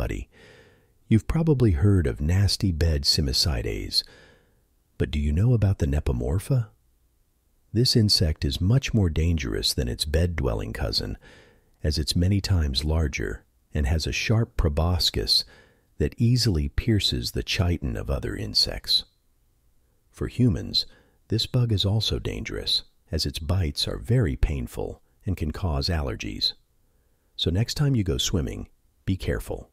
buddy. You've probably heard of nasty bed simicides, but do you know about the Nepomorpha? This insect is much more dangerous than its bed-dwelling cousin, as it's many times larger and has a sharp proboscis that easily pierces the chitin of other insects. For humans, this bug is also dangerous, as its bites are very painful and can cause allergies. So next time you go swimming, be careful.